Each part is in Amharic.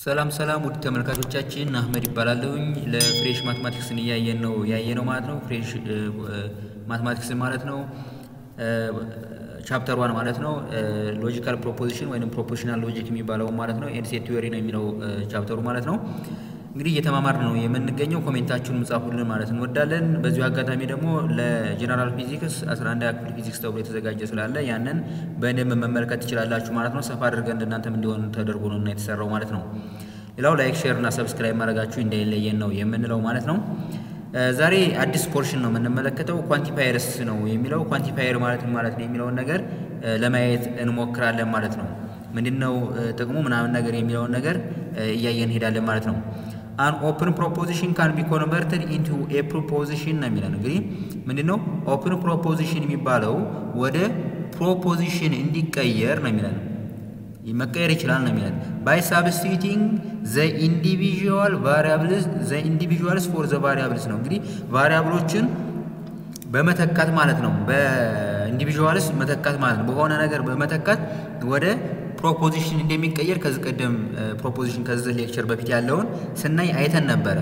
ሰላም ሰላም ውድ ተመልካቾቻችን አህመድ ይባላለሁኝ። ለ fresh mathematics ን እያየን ነው እያየን ነው ማለት ነው። fresh mathematics ን ማለት ነው chapter one ማለት ነው። logical proposition ወይም propositional logic የሚባለው ማለት ነው። and set theory ነው የሚለው chapter ኡ ማለት ነው። እንግዲህ እየተማማርን ነው የምንገኘው። comment ኣችሁን ጻፉልን ማለት እንወዳለን። በዚሁ አጋጣሚ ደግሞ ለ general physics 11 ክፍል ፊዚክስ ተብሎ የተዘጋጀ ስላለ ያንን በደንብ መመልከት ትችላላችሁ ማለት ነው። ሰፋ አድርገን ለእናንተም እንዲሆን ተደርጎ ነው እና የተሰራው ማለት ነው። ሌላው like፣ share እና subscribe ማድረጋችሁ እንዳይለየን ነው የምንለው ማለት ነው። ዛሬ አዲስ portion ነው የምንመለከተው። quantifiers ነው የሚለው quantifier ማለት ማለት ነው የሚለውን ነገር ለማየት እንሞክራለን ማለት ነው። ምንድነው ጥቅሙ ምናምን ነገር የሚለውን ነገር እያየን እንሄዳለን ማለት ነው። an open proposition can be converted into a proposition ነው የሚለን። እንግዲህ ምንድነው open proposition የሚባለው ወደ proposition እንዲቀየር ነው የሚለን መቀየር ይችላል ነው የሚለን by substituting the individual variables the individuals for the variables ነው እንግዲህ variable ኦችን በመተካት ማለት ነው። በ individuals መተካት ማለት ነው። በሆነ ነገር በመተካት ወደ proposition እንደሚቀየር ከዚህ ቀደም proposition ከዚህ lecture በፊት ያለውን ስናይ አይተን ነበረ።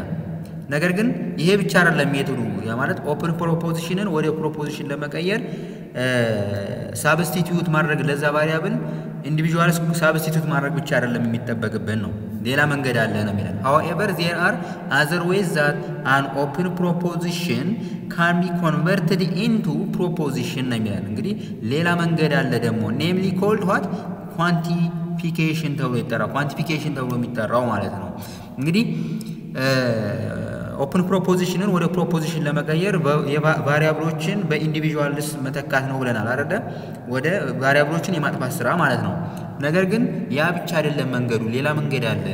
ነገር ግን ይሄ ብቻ አይደለም method ኡ። ያ ማለት open proposition ን ወደ proposition ለመቀየር substitute ማድረግ ለዛ variable individuals substitute ማድረግ ብቻ አይደለም የሚጠበቅብን ነው። ሌላ መንገድ አለ ነው የሚለን። however there are other ways that an open proposition can be converted into proposition ነው የሚለን። እንግዲህ ሌላ መንገድ አለ ደግሞ namely called what quantification ተብሎ ይጠራል። quantification ተብሎ የሚጠራው ማለት ነው። እንግዲህ open proposition ን ወደ proposition ለመቀየር variable ኦችን በ individuals መተካት ነው ብለናል አይደለ? ወደ variable ኦችን የማጥፋት ስራ ማለት ነው። ነገር ግን ያ ብቻ አይደለም መንገዱ፣ ሌላ መንገድ አለ።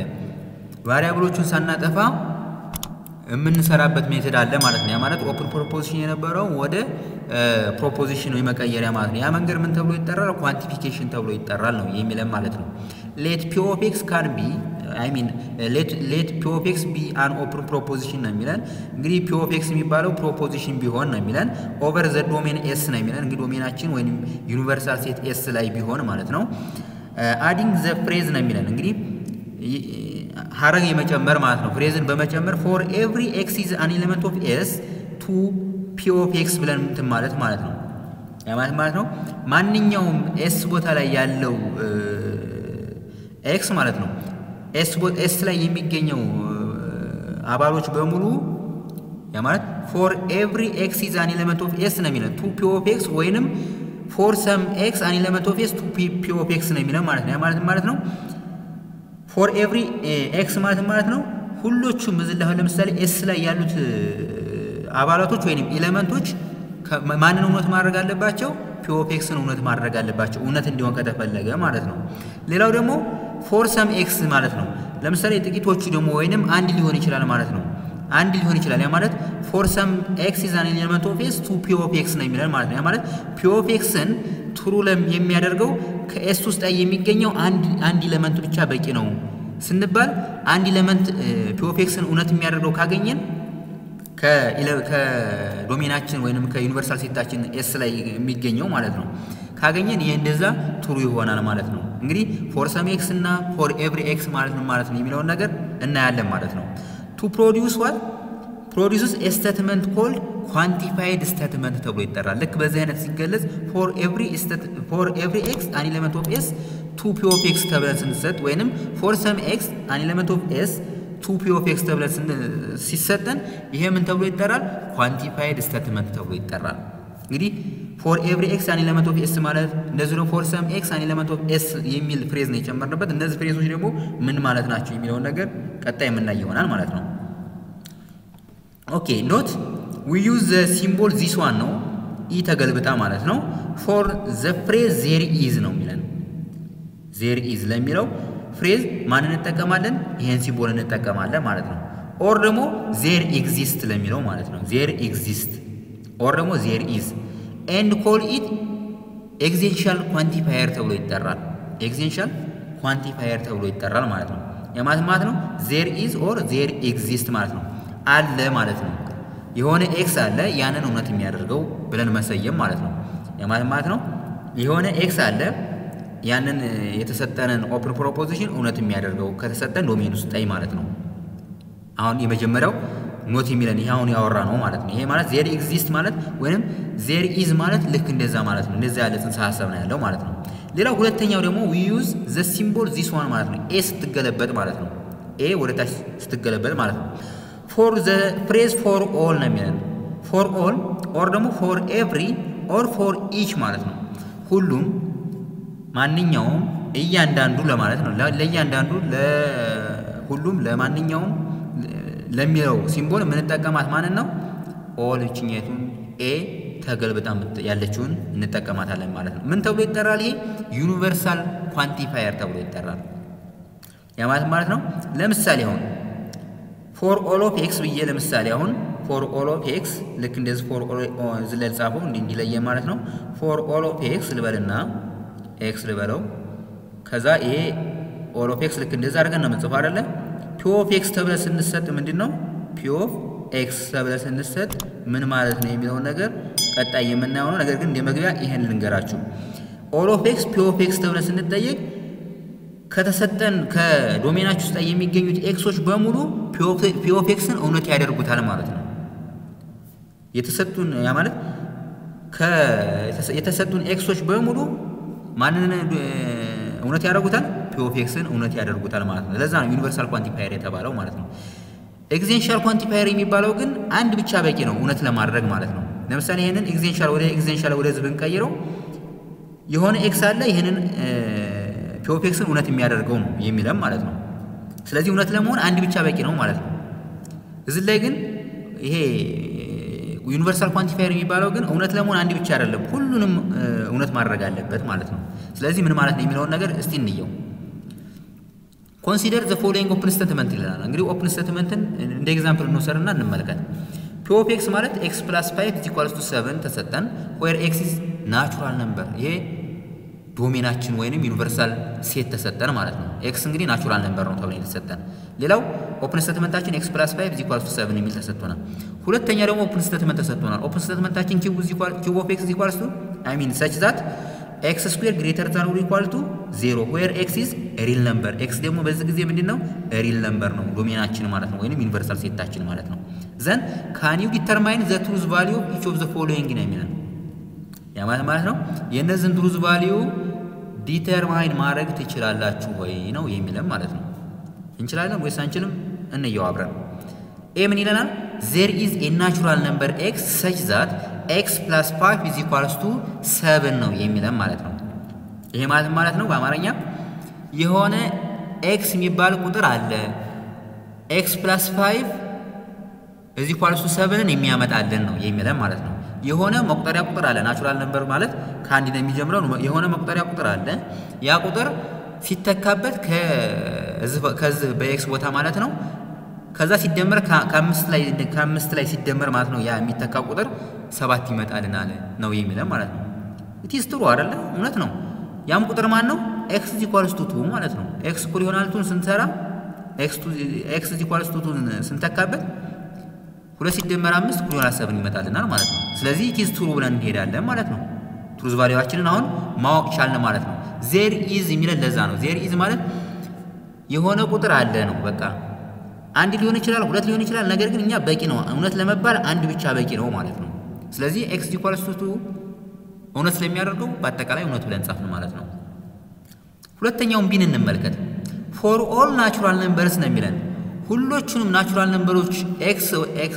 variable ኦቹን ሳናጠፋ የምንሰራበት method አለ ማለት ነው። ያ ማለት open proposition የነበረው ወደ proposition የመቀየሪያ ማለት ነው። ያ መንገድ ምን ተብሎ ይጠራል? quantification ተብሎ ይጠራል ነው የሚለን ማለት ነው። let P of x can be I mean let P of x be an open proposition ነው የሚለን። እንግዲህ P of x የሚባለው proposition ቢሆን ነው የሚለን። over the domain S ነው የሚለን። እንግዲህ domain ኣችን ወይም universal set S ላይ ቢሆን ማለት ነው። adding the phrase ነው የሚለን እንግዲህ ሀረግ የመጨመር ማለት ነው። phrase ን በመጨመር for every x is an element of S to P of x ብለን እንትን ማለት ማለት ነው። ማለት ማለት ነው ማንኛውም S ቦታ ላይ ያለው x ማለት ነው S ላይ የሚገኘው አባሎች በሙሉ ማለት for every x is an element of S ነው የሚለን to P of x ወይንም for some x an element of S to P of x ነው የሚለን ማለት ነው። ማለት ማለት ነው for every x ማለት ማለት ነው ሁሎቹም እዚህ ላይ ለምሳሌ S ላይ ያሉት አባላቶች ወይንም element ኦች ማንን እውነት ማድረግ አለባቸው? P of x ን እውነት ማድረግ አለባቸው፣ እውነት እንዲሆን ከተፈለገ ማለት ነው። ሌላው ደግሞ for some x ማለት ነው። ለምሳሌ ጥቂቶቹ ደግሞ ወይንም አንድ ሊሆን ይችላል ማለት ነው። አንድ ሊሆን ይችላል። ያ ማለት for some x is an element of S to P of x ነው የሚለን ማለት ነው። ያ ማለት P of x ን true የሚያደርገው ከ S ውስጥ ላይ የሚገኘው አንድ element ብቻ በቂ ነው ስንባል አንድ element P of x ን እውነት የሚያደርገው ካገኘን ከዶሜናችን ወይንም ከዩኒቨርሳል ሴታችን ኤስ ላይ የሚገኘው ማለት ነው ካገኘን ይህ እንደዛ true ይሆናል ማለት ነው። እንግዲህ for some x እና for every x ማለት ነው ማለት ነው የሚለውን ነገር እናያለን ማለት ነው። to produce what produces a statement called quantified statement ተብሎ ይጠራል። ልክ በዚህ አይነት ሲገለጽ for every x an element of S to P of x ተብለን ስንሰጥ ወይንም for some x an element of S to P of x ተብለን ሲሰጠን ይሄ ምን ተብሎ ይጠራል? quantified statement ተብሎ ይጠራል። እንግዲህ for every x an element of S ማለት እንደዚህ ነው። for some x an element of S የሚል phrase ነው የጨመርንበት። እነዚህ phrase ኦች ደግሞ ምን ማለት ናቸው የሚለውን ነገር ቀጣይ የምናይ ይሆናል ማለት ነው። okay note we use the symbol this one ነው E ተገልብጣ ማለት ነው። for the phrase there is ነው የሚለን there is ለሚለው phrase ማን እንጠቀማለን? ይሄን symbol እንጠቀማለን ማለት ነው። or ደግሞ there exist ለሚለው ማለት ነው። there exist or ደግሞ there is and call it existential quantifier ተብሎ ይጠራል። existential quantifier ተብሎ ይጠራል ማለት ነው። የማለት ማለት ነው there is or there exist ማለት ነው። አለ ማለት ነው። የሆነ x አለ ያንን እውነት የሚያደርገው ብለን መሰየም ማለት ነው። የማለት ማለት ነው የሆነ x አለ ያንን የተሰጠንን open proposition እውነት የሚያደርገው ከተሰጠን domain ውስጥ ጠይ ማለት ነው። አሁን የመጀመሪያው note የሚለን ይሄ አሁን ያወራ ነው ማለት ነው። ይሄ ማለት there exist ማለት ወይንም there is ማለት ልክ እንደዛ ማለት ነው። እንደዛ ያለ ጽንሰ ሀሳብ ነው ያለው ማለት ነው። ሌላው ሁለተኛው ደግሞ we use the symbol this one ማለት ነው። A ስትገለበጥ ማለት ነው። A ወደ ታች ስትገለበጥ ማለት ነው። for the phrase for all ነው የሚለን for all or ደግሞ for every or for each ማለት ነው። ሁሉም ማንኛውም እያንዳንዱ ለማለት ነው። ለእያንዳንዱ ለሁሉም ለማንኛውም ለሚለው symbol የምንጠቀማት ማንን ነው? all እችኛቱን ኤ ተገልብጣ ያለችውን እንጠቀማታለን ማለት ነው። ምን ተብሎ ይጠራል? ይሄ universal quantifier ተብሎ ይጠራል። ያ ማለት ማለት ነው። ለምሳሌ አሁን for all of x ብዬ ለምሳሌ አሁን for all of x ልክ እንደዚህ for ልጻፈው እንዲህ እንዲለይ ማለት ነው። for all of x ልበልና x ልበለው ከዛ ይሄ all of x ልክ እንደዚህ አድርገን ነው የምንጽፈው አይደለ? p of x ተብለን ስንሰጥ ምንድን ነው p of x ተብለን ስንሰጥ ምን ማለት ነው የሚለውን ነገር ቀጣይ የምናየው ነው። ነገር ግን እንደ መግቢያ ይሄን ልንገራችሁ። all of x p of x ተብለን ስንጠየቅ ከተሰጠን ከ domain ኣችሁ ውስጥ የሚገኙት x ኦች በሙሉ p of x ን እውነት ያደርጉታል ማለት ነው። የተሰጡን ያ ማለት የተሰጡን x ኦች በሙሉ ማንን እውነት ያደርጉታል? p of x ን እውነት ያደርጉታል ማለት ነው። ለዛ ነው universal quantifier የተባለው ማለት ነው። existential quantifier የሚባለው ግን አንድ ብቻ በቂ ነው እውነት ለማድረግ ማለት ነው። ለምሳሌ ይህንን existential ወደ existential ወደ ህዝብ ብንቀይረው የሆነ x አለ ይህንን p of x ን እውነት የሚያደርገው ነው የሚለም ማለት ነው። ስለዚህ እውነት ለመሆን አንድ ብቻ በቂ ነው ማለት ነው። እዚህ ላይ ግን ይሄ universal quantifier የሚባለው ግን እውነት ለመሆን አንድ ብቻ አይደለም፣ ሁሉንም እውነት ማድረግ አለበት ማለት ነው። ስለዚህ ምን ማለት ነው የሚለውን ነገር እስቲ እንየው። consider the following open statement ይለናል። እንግዲህ open statement ን እንደ example እንውሰድና እንመልከት። p of x ማለት x plus five is equals to seven ተሰጠን። where x is natural number ይሄ domain ኣችን ወይንም universal set ተሰጠን ማለት ነው። x እንግዲህ natural number ነው ተብሎ የተሰጠን። ሌላው open statement ኣችን x plus five equals to seven የሚል ተሰጥቶናል። ሁለተኛ ደግሞ open statement ተሰጥቶናል። open statement ኣችን q of x equals to I mean such that x square greater than or equal to zero where x is real number x ደግሞ በዚህ ጊዜ ምንድን real number ነው domain ኣችን ማለት ነው ወይንም universal set ኣችን ማለት ነው። then can you determine the truth value each of the following ነው የሚለን ያ ማለት ማለት ነው የእነዚህን truth value determine ማድረግ ትችላላችሁ ወይ ነው የሚለን ማለት ነው። እንችላለን ወይስ አንችልም? እንየው አብረን። a ምን ይለናል? there is a natural number x such that x plus five is equals to seven ነው የሚለን ማለት ነው። ይሄ ማለት ማለት ነው በአማርኛ የሆነ x የሚባል ቁጥር አለ x plus five is equals to seven ን የሚያመጣልን ነው የሚለን ማለት ነው። የሆነ መቁጠሪያ ቁጥር አለ። natural number ማለት ከአንድ ነው የሚጀምረው። የሆነ መቁጠሪያ ቁጥር አለ። ያ ቁጥር ሲተካበት ከዚህ በ x ቦታ ማለት ነው ከዛ ሲደመር ከአምስት ላይ ሲደመር ማለት ነው ያ የሚተካ ቁጥር ሰባት ይመጣልናል ነው የሚለን ማለት ነው። it's true አይደለ? እውነት ነው። ያም ቁጥር ማን ነው? x equals two ማለት ነው። x እኩል ይሆናል two ን ስንሰራ x equals two ስንተካበት ሁለት ሲደመር አምስት እኩል ይሆናል seven ይመጣልናል ማለት ነው። ስለዚህ it's true ብለን እንሄዳለን ማለት ነው። truth value ኣችንን አሁን ማወቅ ቻልን ማለት ነው። there is የሚለን ለዛ ነው። there is ማለት የሆነ ቁጥር አለ ነው በቃ አንድ ሊሆን ይችላል፣ ሁለት ሊሆን ይችላል። ነገር ግን እኛ በቂ ነው እውነት ለመባል አንድ ብቻ በቂ ነው ማለት ነው። ስለዚህ x equals two እውነት ስለሚያደርገው በአጠቃላይ እውነት ብለን ጻፍን ማለት ነው። ሁለተኛውን b ን እንመልከት። for all natural numbers ነው የሚለን ሁሎቹንም natural number ኦች x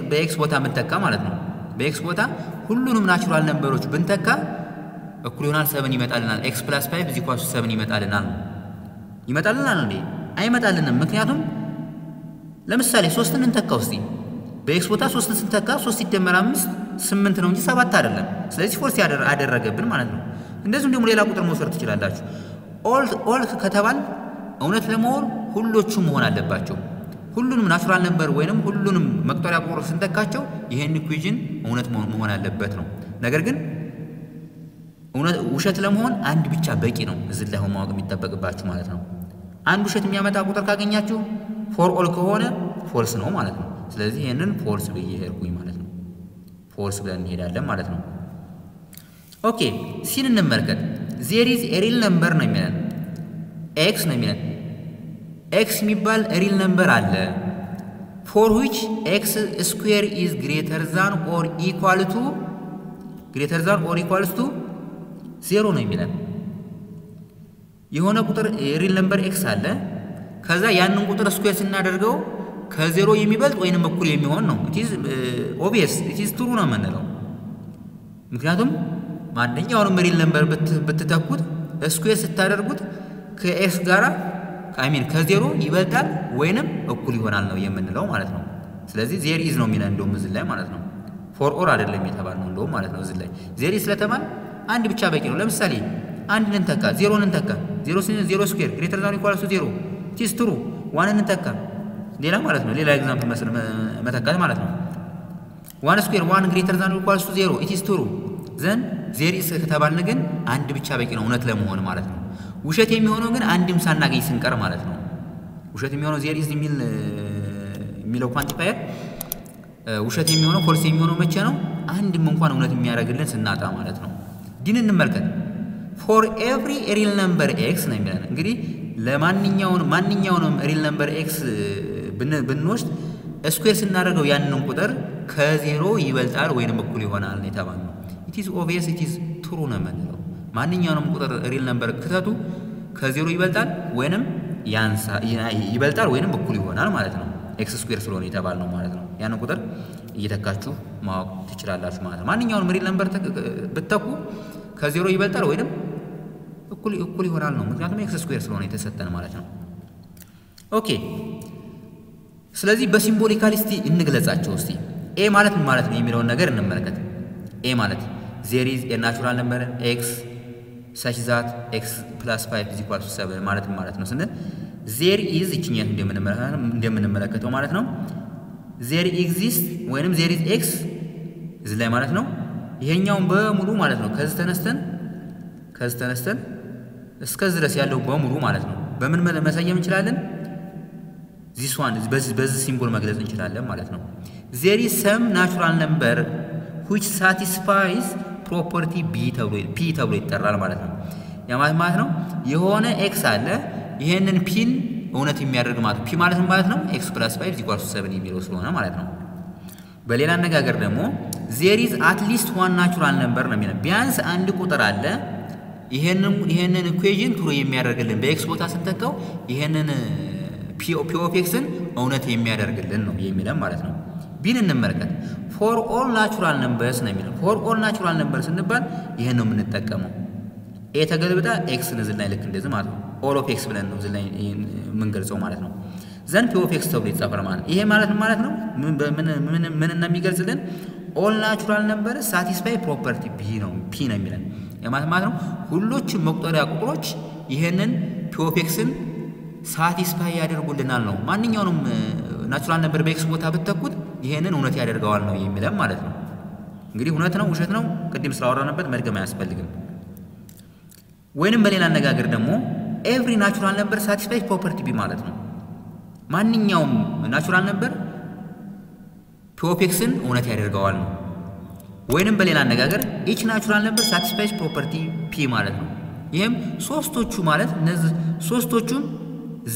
በ x ቦታ ብንተካ ማለት ነው። በ x ቦታ ሁሉንም natural number ኦች ብንተካ እኩል ይሆናል seven ይመጣልናል። x plus five equals to seven ይመጣልናል ይመጣልናል እንዴ? አይመጣልንም። ምክንያቱም ለምሳሌ ሶስትን እንተካ ውስጥ በ x ቦታ ሶስትን ስንተካ ሶስት ሲደመር አምስት ስምንት ነው እንጂ ሰባት አይደለም። ስለዚህ false አደረገብን ማለት ነው። እንደዚሁም ደግሞ ሌላ ቁጥር መውሰድ ትችላላችሁ። all ከተባለ እውነት ለመሆን ሁሎቹም መሆን አለባቸው። ሁሉንም natural number ወይንም ሁሉንም መቁጠሪያ ቁጥር ስንተካቸው ይሄን equation እውነት መሆን አለበት ነው። ነገር ግን ውሸት ለመሆን አንድ ብቻ በቂ ነው። እዚህ ላይ ማወቅ የሚጠበቅባችሁ ማለት ነው። አንድ ውሸት የሚያመጣ ቁጥር ካገኛችሁ for all ከሆነ false ነው ማለት ነው። ስለዚህ ይህንን false ብዬ ሄድኩኝ ማለት ነው። false ብለን እንሄዳለን ማለት ነው። okay c ን እንመልከት። there is a real number ነው የሚለን x ነው የሚለን x የሚባል real number አለ። for which x square is greater than or equal to greater than or equals to zero ነው የሚለን። የሆነ ቁጥር real number x አለ። ከዛ ያንን ቁጥር square ስናደርገው ከዜሮ የሚበልጥ ወይንም እኩል የሚሆን ነው። it's obvious it's true ነው የምንለው። ምክንያቱም ማንኛውንም real number ብትተኩት square ስታደርጉት ከ x ጋራ I mean ከዜሮ ይበልጣል ወይንም እኩል ይሆናል ነው የምንለው ማለት ነው። ስለዚህ there is ነው የሚለን እንደውም እዚህ ላይ ማለት ነው። for all አይደለም የተባልነው እንደውም ማለት ነው። እዚህ ላይ there is ስለተባለ አንድ ብቻ በቂ ነው። ለምሳሌ አንድ እንተካ፣ ዜሮን እንተካ። zero zero square greater than equals to zero it's true። one ን እንተካ ሌላ ማለት ነው። ሌላ example ምሳሌ መተካት ማለት ነው። one square one greater than equals to zero it is true then there is ከተባልን ግን አንድ ብቻ በቂ ነው እውነት ለመሆን ማለት ነው። ውሸት የሚሆነው ግን አንድም ሳናገኝ ስንቀር ማለት ነው። ውሸት የሚሆነው there is የሚል የሚለው quantifier ውሸት የሚሆነው false የሚሆነው መቼ ነው? አንድም እንኳን እውነት የሚያደርግልን ስናጣ ማለት ነው። D ን እንመልከት። for every real number x ነው የሚለን እንግዲህ ለማንኛውን ማንኛውንም real number x ብንወስድ square ስናደርገው ያንን ቁጥር ከዜሮ ይበልጣል ወይንም እኩል ይሆናል ነው የተባልነው። it's obvious it's true ነው የምንለው ማንኛውንም ቁጥር real number ክተቱ ከዜሮ ይበልጣል ወይንም ይበልጣል ወይንም እኩል ይሆናል ማለት ነው። x square ስለሆነ የተባልነው ማለት ነው። ያንን ቁጥር እየተካችሁ ማወቅ ትችላላችሁ ማለት ነው። ማንኛውንም real number ብትተኩ ከዜሮ ይበልጣል ወይንም እኩል እኩል ይሆናል ነው። ምክንያቱም x square ስለሆነ የተሰጠን ማለት ነው። okay ስለዚህ በ symbolical እስቲ እንግለጻቸው እስቲ A ማለት ምን ማለት ነው የሚለውን ነገር እንመለከት። A ማለት there is a natural number x such that x plus five is equal to seven ማለት ማለት ነው ስንል there is ይችኛት እንደምንመለከተው ማለት ነው። there exist ወይንም there is x እዚህ ላይ ማለት ነው። ይሄኛውን በሙሉ ማለት ነው ከዚህ ተነስተን ከዚህ ተነስተን እስከዚህ ድረስ ያለው በሙሉ ማለት ነው በምን መሰየም እንችላለን? this one በዚህ symbol መግለጽ እንችላለን ማለት ነው። there is some natural number which satisfies property P ተብሎ P ተብሎ ይጠራል ማለት ነው። ያ ማለት ነው የሆነ x አለ ይሄንን P ን እውነት የሚያደርግ ማለት P ማለት ማለት ነው x plus five equals to seven የሚለው ስለሆነ ማለት ነው። በሌላ አነጋገር ደግሞ there is at least one natural number ነው የሚለው ቢያንስ አንድ ቁጥር አለ ይሄንን equation true የሚያደርግልን በ x ቦታ ስንተካው ይሄንን P of x ን እውነት የሚያደርግልን ነው የሚለን ማለት ነው። B ን እንመልከት። for all natural numbers ነው የሚለው። for all natural number ስንባል ይሄን ነው የምንጠቀመው። A ተገልብጣ x እዚህ ላይ ልክ እንደዚህ ማለት ነው። all of x ብለን ነው ላይ የምንገልጸው ማለት ነው። then P of x ተብሎ ይጻፋል ማለት ነው። ይሄ ማለት ማለት ነው ምን የሚገልጽልን all natural number satisfy property P ነው P ነው የሚለን የማለት ማለት ነው። ሁሎችም መቁጠሪያ ቁጥሮች ይሄንን P of x ን satisfy ያደርጉልናል ነው። ማንኛውንም natural number በ x ቦታ ብትተኩት ይሄንን እውነት ያደርገዋል ነው የሚለን ማለት ነው። እንግዲህ እውነት ነው ውሸት ነው ቅድም ስላወራንበት መድገም አያስፈልግም። ወይንም በሌላ አነጋገር ደግሞ every natural number satisfy property P ማለት ነው። ማንኛውም natural number P of x ን እውነት ያደርገዋል ነው። ወይንም በሌላ አነጋገር each natural number satisfies property P ማለት ነው። ይህም ሶስቶቹ ማለት እነዚህ ሶስቶቹም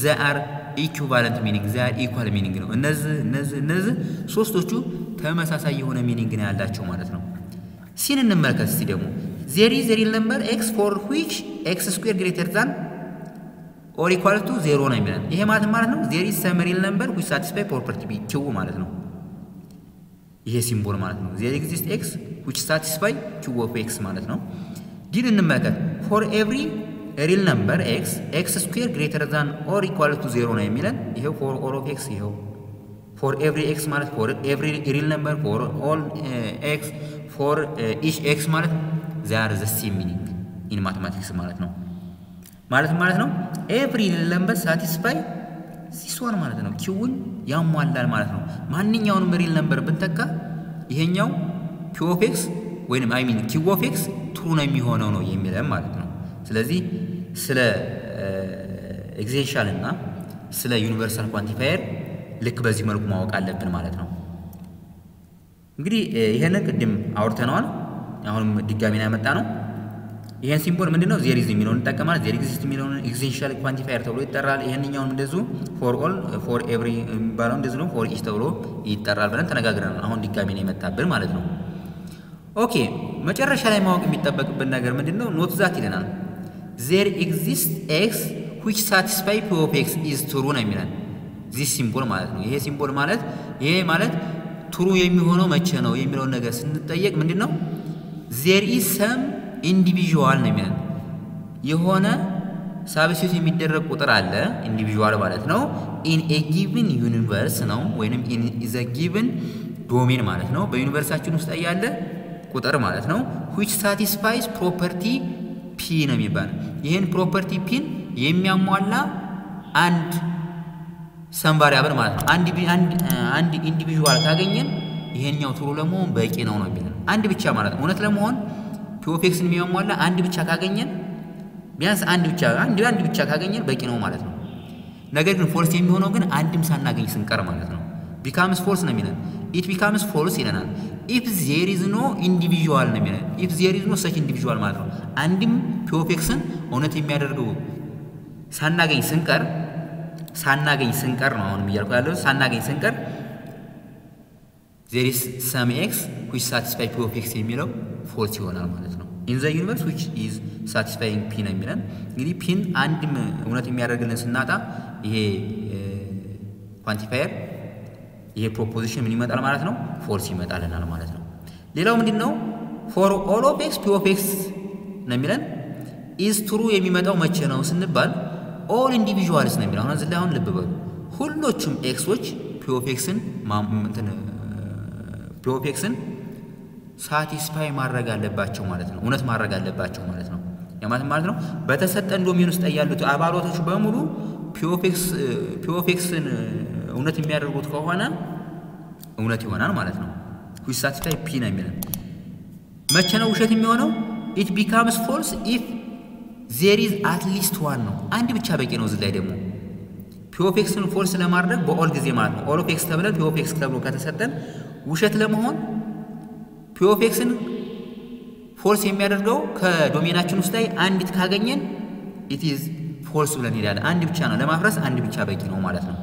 they are equivalent meaning they are equal meaning ነው። እነዚህ እነዚህ እነዚህ ሶስቶቹ ተመሳሳይ የሆነ meaning ነው ያላቸው ማለት ነው። C ን እንመልከት እስቲ ደግሞ is real number x for which x square greater than or equal to zero ነው የሚለን። ይሄ ማለት ማለት ነው some real number which satisfy property P Q ማለት ነው። ይሄ symbol ማለት ነው። there exist x which satisfy Q of x ማለት ነው። D ን እንመልከት for every real number x x square greater than or equal to zero ነው የሚለን። ይሄው for all of x ይሄው for every x ማለት for every real number for all x for each x ማለት they're the same meaning in mathematics ማለት ነው። ማለት ማለት ነው every real number satisfy this one ማለት ነው Q ን ያሟላል ማለት ነው። ማንኛውንም real number ብንተካ ይሄኛው Q of x ወይንም I mean Q of x true ነው የሚሆነው ነው የሚለን ማለት ነው። ስለዚህ ስለ existential እና ስለ universal quantifier ልክ በዚህ መልኩ ማወቅ አለብን ማለት ነው። እንግዲህ ይሄንን ቅድም አውርተነዋል። አሁንም ድጋሚ ነው ያመጣነው። ይህን symbol ምንድን ነው? there is የሚለውን እንጠቀማለን። there exist የሚለውን existential quantifier ተብሎ ይጠራል። ይህንኛውም እንደዚሁ for all for every የሚባለው እንደዚሁ ነው for each ተብሎ ይጠራል ብለን ተነጋግረናል። አሁን ድጋሚ ነው የመጣብን ማለት ነው። okay መጨረሻ ላይ ማወቅ የሚጠበቅብን ነገር ምንድን ነው? note that ይለናል። there exist x which satisfy P of x is true ነው የሚለን this symbol ማለት ነው። ይሄ symbol ማለት ይሄ ማለት true የሚሆነው መቼ ነው የሚለውን ነገር ስንጠየቅ ምንድን ነው there is some individual ነው የሚለን የሆነ substitute የሚደረግ ቁጥር አለ individual ማለት ነው። in a given universe ነው ወይንም in the given domain ማለት ነው። በ univers ኣችን ውስጥ ያለ ቁጥር ማለት ነው። which satisfies property P ነው የሚባል ይህን property P ን የሚያሟላ አንድ some variable ማለት ነው። አንድ አንድ individual ካገኘን ይሄኛው true ለመሆን በቂ ነው ነው የሚለን አንድ ብቻ ማለት ነው። እውነት ለመሆን P of x ን የሚያሟላ አንድ ብቻ ካገኘን ቢያንስ አንድ ብቻ አንድ አንድ ብቻ ካገኘን በቂ ነው ማለት ነው። ነገር ግን false የሚሆነው ግን አንድም ሳናገኝ ስንቀር ማለት ነው። becomes false ነው የሚለን it becomes false ይለናል። if there is no individual ነው የሚለን if there is no such individual ማለት ነው። አንድም P of x ን እውነት የሚያደርገው ሳናገኝ ስንቀር ሳናገኝ ስንቀር ነው አሁንም እያልኩ ያለው ሳናገኝ ስንቀር is some x which satisfy p የሚለው false ይሆናል ማለት ነው። in the universe which is satisfying p ነው የሚለን እንግዲህ p ን አንድም እውነት የሚያደርግልን ስናጣ ይሄ quantifier ይሄ proposition ምን ይመጣል ማለት ነው? false ይመጣልናል ማለት ነው። ሌላው ምንድን ነው? for all of x p ነው የሚለን is true የሚመጣው መቼ ነው ስንባል all individuals ነው የሚለው። አሁን እዚህ ላይ አሁን ልብ በሉ ሁሎቹም ኤክሶች ፒኦፌክስን ፒኦፌክስን ሳቲስፋይ ማድረግ አለባቸው ማለት ነው። እውነት ማድረግ አለባቸው ማለት ነው። ያማለት ማለት ነው በተሰጠን domain ውስጥ ያሉት አባሎቶች በሙሉ p of x ን እውነት የሚያደርጉት ከሆነ እውነት ይሆናል ማለት ነው። satisfy p ነው የሚለን መቼ ነው ውሸት የሚሆነው? it becomes false if there is at least one ነው። አንድ ብቻ በቂ ነው። እዚህ ላይ ደግሞ p of x ን false ለማድረግ በ all ጊዜ ማለት ነው all of x ተብለን p of x ተብሎ ከተሰጠን ውሸት ለመሆን p of x ን false የሚያደርገው ከ domain ኣችን ውስጥ ላይ አንዲት ካገኘን it is false ብለን ሄዳለን። አንድ ብቻ ነው ለማፍረስ አንድ ብቻ በቂ ነው ማለት ነው።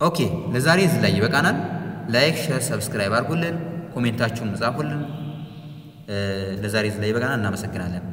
okay ለዛሬ እዚህ ላይ ይበቃናል። like፣ share፣ subscribe አድርጉልን፣ ኮሜንታችሁን ጻፉልን። ለዛሬ እዚህ ላይ ይበቃናል። እናመሰግናለን።